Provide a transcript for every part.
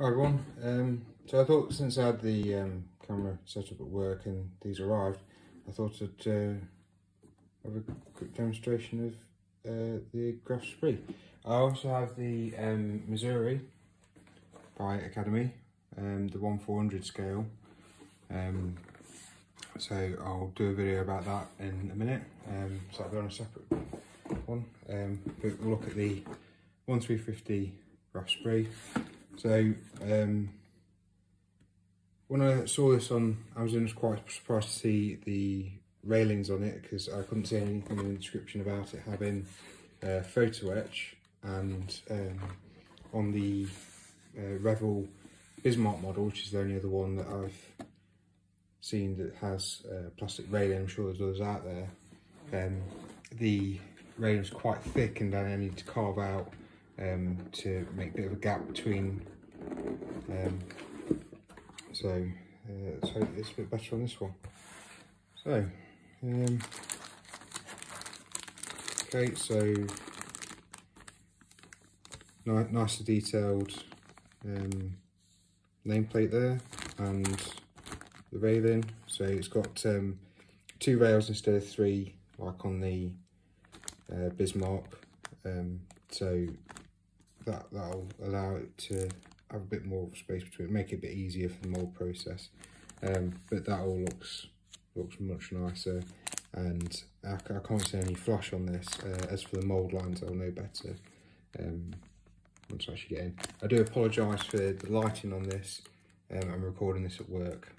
Hi everyone, um, so I thought since I had the um, camera set up at work and these arrived, I thought I'd uh, have a quick demonstration of uh, the Graf Spee. I also have the um, Missouri by Academy, um, the 1 400 scale, um, so I'll do a video about that in a minute, um, so I'll be on a separate one, but we'll look at the 1350 Graf Spee. So um, when I saw this on Amazon, I was quite surprised to see the railings on it because I couldn't see anything in the description about it having uh, photo etch and um, on the uh, Revell Bismarck model, which is the only other one that I've seen that has uh, plastic railing, I'm sure there's others out there, um, the railing is quite thick and I need to carve out um, to make a bit of a gap between. Um, so uh, let's hope it's a bit better on this one. So, um, okay, so ni nicely detailed um, nameplate there and the railing. So it's got um, two rails instead of three, like on the uh, Bismarck. Um, so that that'll allow it to have a bit more space between, make it a bit easier for the mold process. Um, but that all looks looks much nicer, and I, I can't see any flash on this. Uh, as for the mold lines, I'll know better um, once I actually get in. I do apologise for the lighting on this. Um, I'm recording this at work.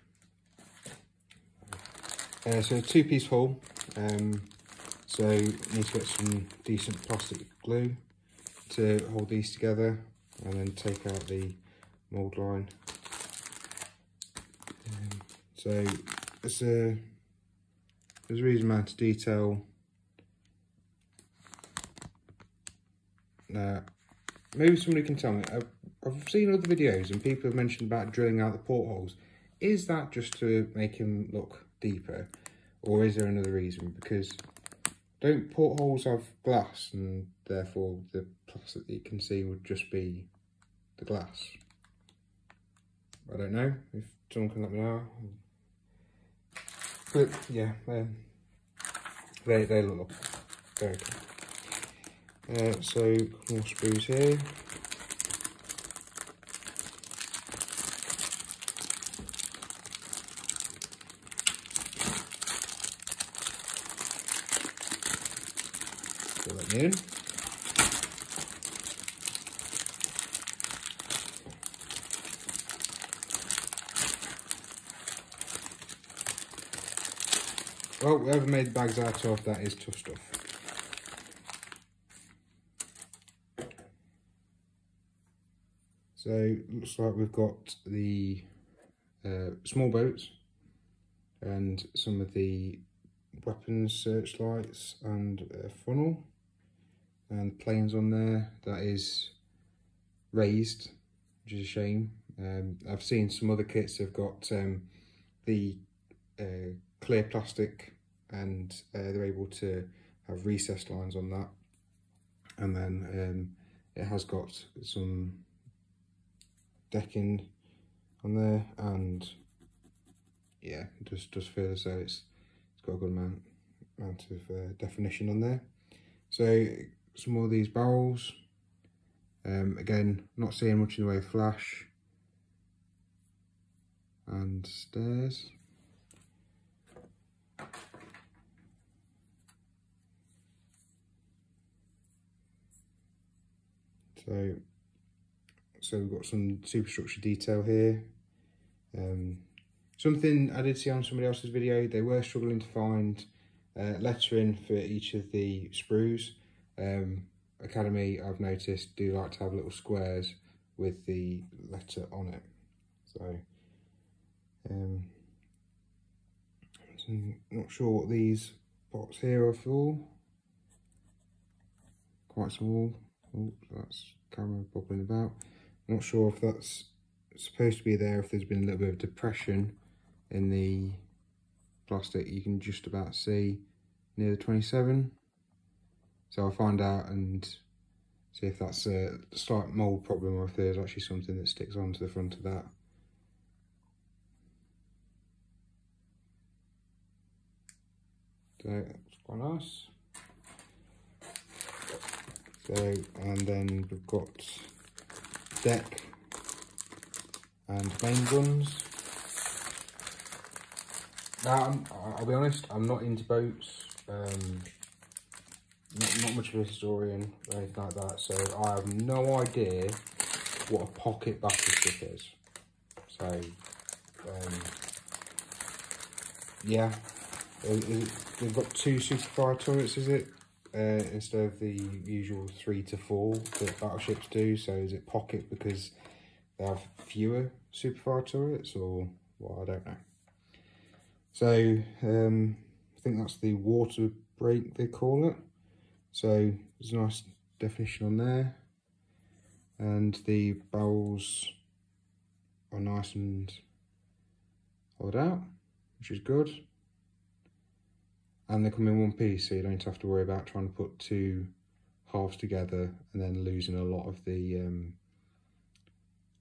Uh, so two-piece hull. Um, so need to get some decent plastic glue to hold these together and then take out the mold line. Um, so it's a there's a reasonable amount of detail. Now, maybe somebody can tell me. I've, I've seen other videos and people have mentioned about drilling out the portholes. Is that just to make them look deeper, or is there another reason? Because don't portholes have glass and therefore the plastic that you can see would just be the glass? I don't know, if someone can let me know. But yeah, um, they, they look very cool. Uh, so, more sprues here. In. Well, whoever made bags out of, that is tough stuff. So, looks like we've got the uh, small boats and some of the weapons searchlights and a funnel and planes on there that is raised which is a shame. Um, I've seen some other kits have got um, the uh, clear plastic and uh, they're able to have recessed lines on that. And then um, it has got some decking on there and yeah just just feel as though it's it's got a good amount amount of uh, definition on there. So some more of these barrels um, again not seeing much in the way of flash and stairs So, so we've got some superstructure detail here. Um, something I did see on somebody else's video, they were struggling to find uh, lettering for each of the sprues. Um, Academy, I've noticed, do like to have little squares with the letter on it. So, um, I'm not sure what these pots here are for. Quite small. Oh, that's camera bobbling about. Not sure if that's supposed to be there, if there's been a little bit of depression in the plastic. You can just about see near the 27. So I'll find out and See if that's a slight mould problem or if there's actually something that sticks onto the front of that. So it's quite nice. So, and then we've got deck and main guns. Now, I'm, I'll be honest, I'm not into boats. Um, not, not much of a historian or anything like that, so I have no idea what a pocket battleship is. So, um, yeah, they've got two super fire turrets, is it? Uh, instead of the usual three to four that battleships do. So is it pocket because they have fewer super fire turrets or well, I don't know. So um, I think that's the water break they call it. So there's a nice definition on there. And the barrels are nice and hollowed out, which is good. And they come in one piece, so you don't have to worry about trying to put two halves together and then losing a lot of the um,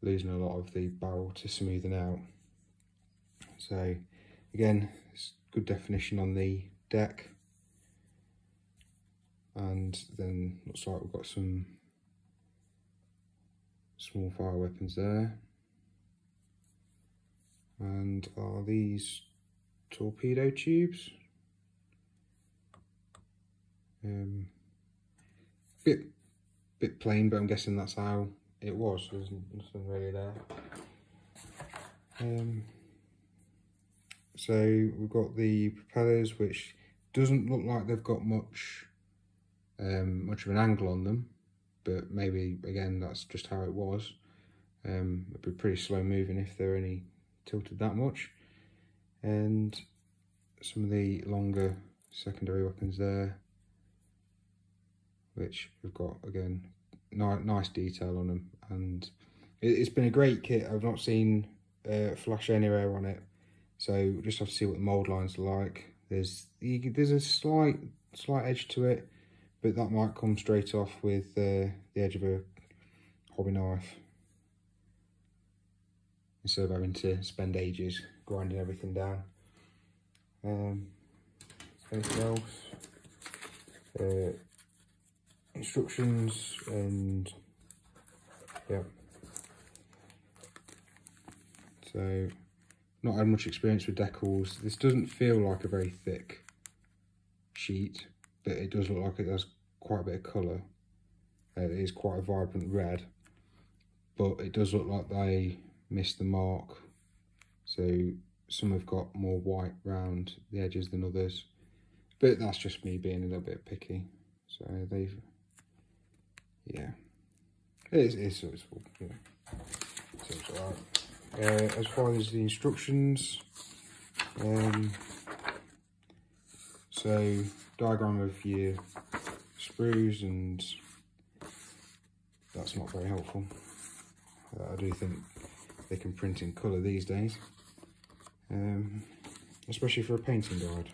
losing a lot of the barrel to smoothing out. So again, it's good definition on the deck and then looks like we've got some small fire weapons there. And are these torpedo tubes? Um, bit bit plain but I'm guessing that's how it was. There's nothing really there. Um, so we've got the propellers which doesn't look like they've got much um, much of an angle on them, but maybe again that's just how it was. Um, it'd be pretty slow moving if they're only tilted that much. And some of the longer secondary weapons there, which we've got again ni nice detail on them, and it, has been a great kit. I've not seen uh, flash anywhere on it, so just have to see what the mold lines are like. There's there's a slight slight edge to it but that might come straight off with uh, the edge of a hobby knife instead of having to spend ages grinding everything down. Um, anything else? Uh, instructions and yeah. So not had much experience with decals. This doesn't feel like a very thick sheet but it does look like it has quite a bit of colour. Uh, it is quite a vibrant red, but it does look like they missed the mark. So some have got more white round the edges than others, but that's just me being a little bit picky. So they've, yeah, it's, it's, you know, seems alright. Uh, as far as the instructions, um, so diagram of your sprues and that's not very helpful. Uh, I do think they can print in colour these days, um, especially for a painting guide.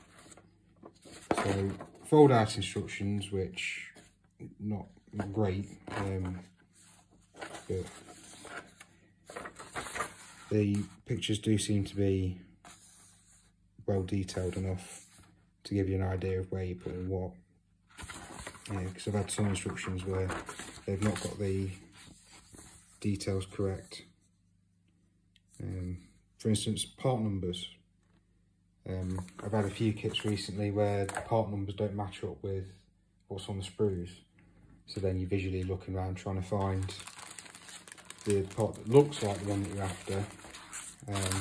So fold out instructions, which not great, um, but the pictures do seem to be well detailed enough to give you an idea of where you're putting what. Yeah, because I've had some instructions where they've not got the details correct. Um, for instance, part numbers. Um, I've had a few kits recently where part numbers don't match up with what's on the sprues. So then you're visually looking around trying to find the part that looks like the one that you're after. Um,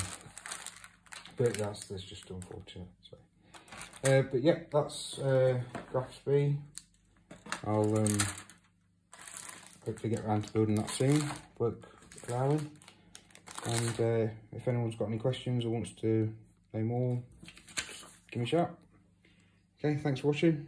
but that's, that's just unfortunate. Uh, but yeah, that's uh, Graf Spee. I'll um, hopefully get around to building that soon, work allowing. And uh, if anyone's got any questions or wants to know more, give me a shout. Okay, thanks for watching.